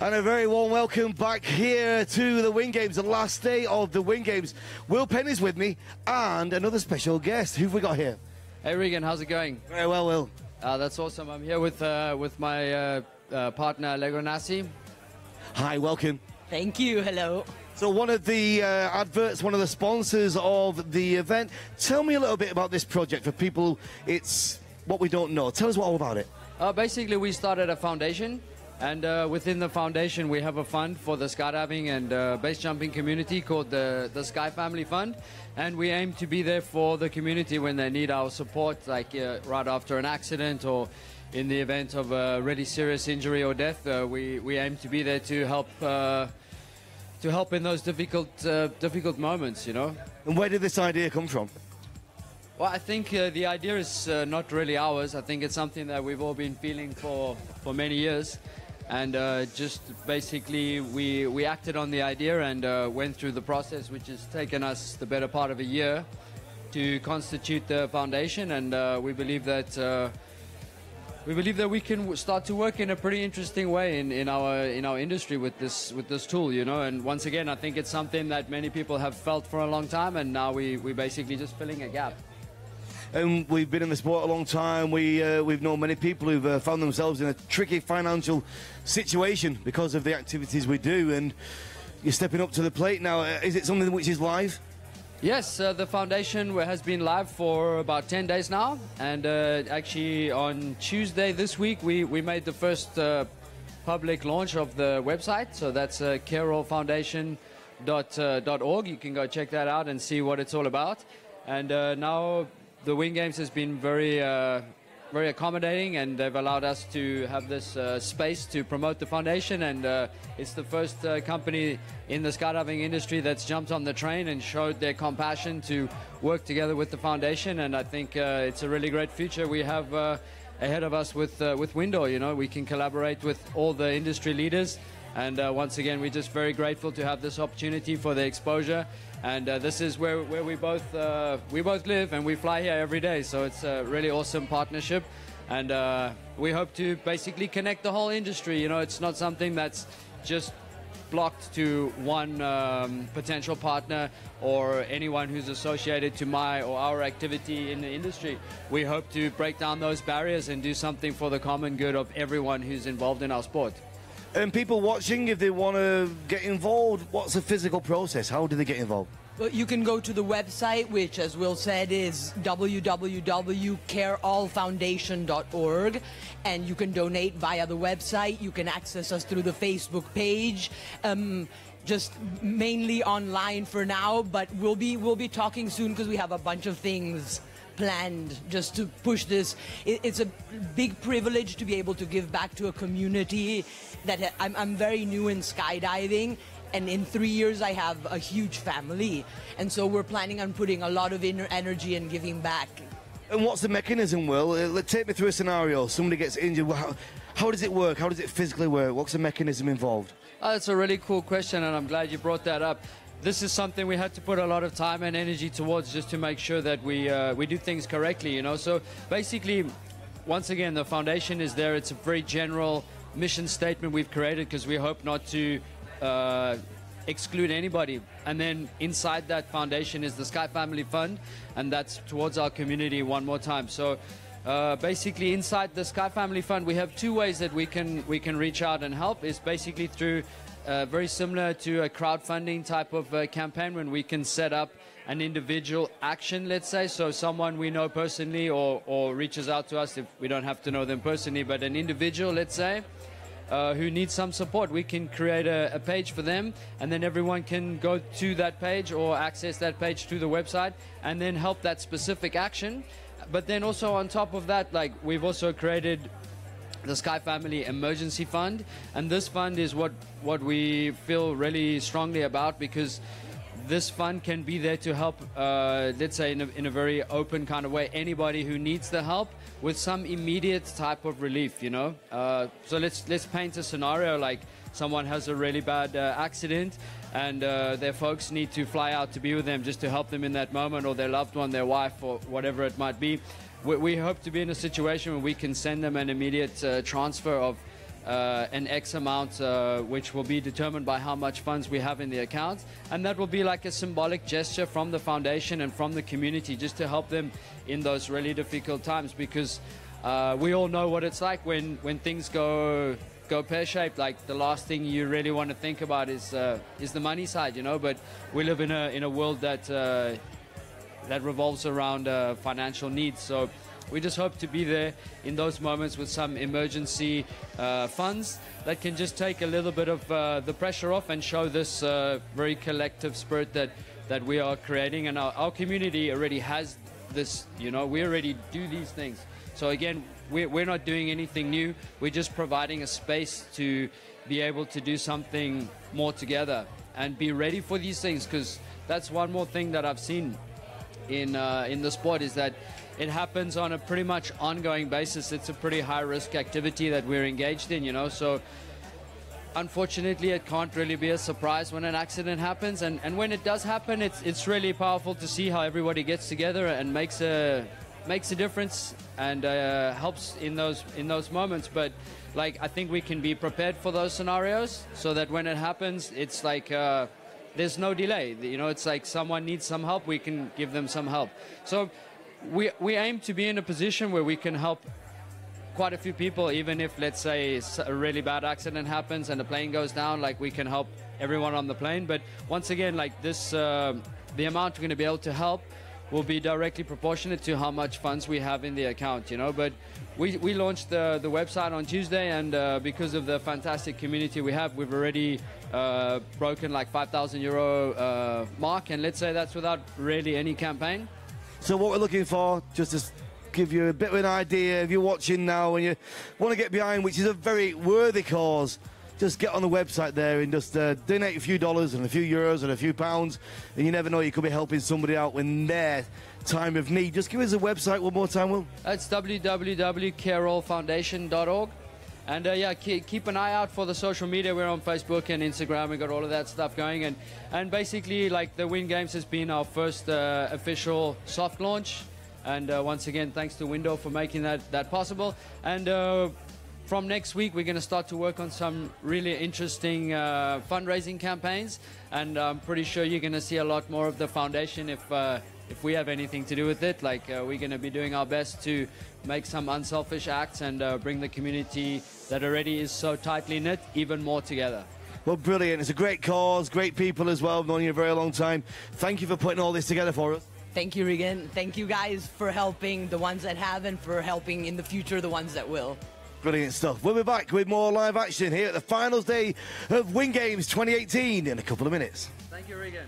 And a very warm welcome back here to the Wind Games, the last day of the Wind Games. Will Penny's with me and another special guest. Who've we got here? Hey Regan, how's it going? Very well, Will. Uh, that's awesome. I'm here with uh, with my uh, uh, partner Allegro Nasi. Hi, welcome. Thank you. Hello. So, one of the uh, adverts, one of the sponsors of the event. Tell me a little bit about this project for people. It's what we don't know. Tell us all about it. Uh, basically, we started a foundation, and uh, within the foundation, we have a fund for the skydiving and uh, base jumping community called the the Sky Family Fund, and we aim to be there for the community when they need our support, like uh, right after an accident or in the event of a really serious injury or death. Uh, we we aim to be there to help. Uh, to help in those difficult, uh, difficult moments, you know. And where did this idea come from? Well, I think uh, the idea is uh, not really ours. I think it's something that we've all been feeling for, for many years. And uh, just basically, we, we acted on the idea and uh, went through the process, which has taken us the better part of a year to constitute the foundation. And uh, we believe that. Uh, we believe that we can start to work in a pretty interesting way in, in our in our industry with this with this tool, you know. And once again, I think it's something that many people have felt for a long time, and now we we basically just filling a gap. And we've been in the sport a long time. We uh, we've known many people who've uh, found themselves in a tricky financial situation because of the activities we do. And you're stepping up to the plate now. Uh, Is it something which is live? Yes, uh, the foundation has been live for about 10 days now. And uh, actually, on Tuesday this week, we, we made the first uh, public launch of the website. So that's uh, careallfoundation.org. You can go check that out and see what it's all about. And uh, now the Wind Games has been very. Uh, very accommodating, and they've allowed us to have this uh, space to promote the foundation. And uh, it's the first uh, company in the skydiving industry that's jumped on the train and showed their compassion to work together with the foundation. And I think uh, it's a really great future we have uh, ahead of us with with Windoor. You know, we can collaborate with all the industry leaders. And once again, we're just very grateful to have this opportunity for the exposure. And uh, this is where, where we both uh, we both live, and we fly here every day. So it's a really awesome partnership, and uh, we hope to basically connect the whole industry. You know, it's not something that's just blocked to one um, potential partner or anyone who's associated to my or our activity in the industry. We hope to break down those barriers and do something for the common good of everyone who's involved in our sport. And people watching, if they want to get involved, what's the physical process? How do they get involved? Well, you can go to the website, which, as Will said, is www.careallfoundation.org, and you can donate via the website. You can access us through the Facebook page. Um, just mainly online for now, but we'll be we'll be talking soon because we have a bunch of things planned just to push this. It, it's a big privilege to be able to give back to a community that I'm, I'm very new in skydiving. And in three years, I have a huge family. And so we're planning on putting a lot of inner energy and giving back. And what's the mechanism, Will? Uh, take me through a scenario. Somebody gets injured. How, how does it work? How does it physically work? What's the mechanism involved? Oh, that's a really cool question, and I'm glad you brought that up. This is something we had to put a lot of time and energy towards just to make sure that we uh, we do things correctly. You know, so basically, once again, the foundation is there. It's a very general mission statement we've created because we hope not to. Uh, exclude anybody and then inside that foundation is the sky family fund and that's towards our community one more time so uh, basically inside the sky family fund we have two ways that we can we can reach out and help is basically through uh, very similar to a crowdfunding type of uh, campaign when we can set up an individual action let's say so someone we know personally or, or reaches out to us if we don't have to know them personally but an individual let's say uh, who needs some support. We can create a, a page for them, and then everyone can go to that page or access that page through the website, and then help that specific action. But then also on top of that, like we've also created the Sky Family Emergency Fund, and this fund is what what we feel really strongly about because this fund can be there to help, uh, let's say, in a, in a very open kind of way, anybody who needs the help with some immediate type of relief. You know, uh, so let's let's paint a scenario like someone has a really bad uh, accident and uh, their folks need to fly out to be with them just to help them in that moment or their loved one their wife or whatever it might be we, we hope to be in a situation where we can send them an immediate uh, transfer of uh, an X amount, uh, which will be determined by how much funds we have in the account. And that will be like a symbolic gesture from the foundation and from the community just to help them in those really difficult times because uh, we all know what it's like when, when things go go pear shaped. Like the last thing you really want to think about is uh, is the money side, you know. But we live in a in a world that uh, that revolves around uh, financial needs. So we just hope to be there in those moments with some emergency uh, funds that can just take a little bit of uh, the pressure off and show this uh, very collective spirit that, that we are creating. And our, our community already has this, you know, we already do these things. So again, we're, we're not doing anything new. We're just providing a space to be able to do something more together and be ready for these things because that's one more thing that I've seen in uh, in the sport is that it happens on a pretty much ongoing basis. It's a pretty high risk activity that we're engaged in, you know. So unfortunately, it can't really be a surprise when an accident happens. And, and when it does happen, it's it's really powerful to see how everybody gets together and makes a makes a difference and uh, helps in those in those moments. But like I think we can be prepared for those scenarios so that when it happens, it's like. Uh, there's no delay. You know, it's like someone needs some help, we can give them some help. So we, we aim to be in a position where we can help quite a few people, even if, let's say, a really bad accident happens and the plane goes down, like we can help everyone on the plane. But once again, like this, uh, the amount we're going to be able to help will be directly proportionate to how much funds we have in the account, you know. But we, we launched the, the website on Tuesday, and uh, because of the fantastic community we have, we've already uh, broken like 5,000 euro uh, mark, and let's say that's without really any campaign. So what we're looking for, just to give you a bit of an idea, if you're watching now and you want to get behind, which is a very worthy cause, just get on the website there and just uh, donate a few dollars and a few euros and a few pounds, and you never know, you could be helping somebody out in their time of need. Just give us a website one more time, Will. It's www.careallfoundation.org. And uh, yeah, keep, keep, an eye out for the social media. We're on Facebook and Instagram. We got all of that stuff going, and and basically, like the Wind Games has been our first uh, official soft launch. And uh, once again, thanks to Windoor for making that that possible. And uh, from next week, we're going to start to work on some really interesting uh, fundraising campaigns. And I'm pretty sure you're going to see a lot more of the foundation if uh, if we have anything to do with it. Like uh, we're going to be doing our best to make some unselfish acts and uh, bring the community that already is so tightly knit even more together. Well, brilliant. It's a great cause, great people as well. I've known you a very long time. Thank you for putting all this together for us. Thank you, Regan. Thank you guys for helping the ones that have and for helping in the future the ones that will. Brilliant stuff. We'll be back with more live action here at the finals day of Wind Games 2018 in a couple of minutes. Thank you, Regan.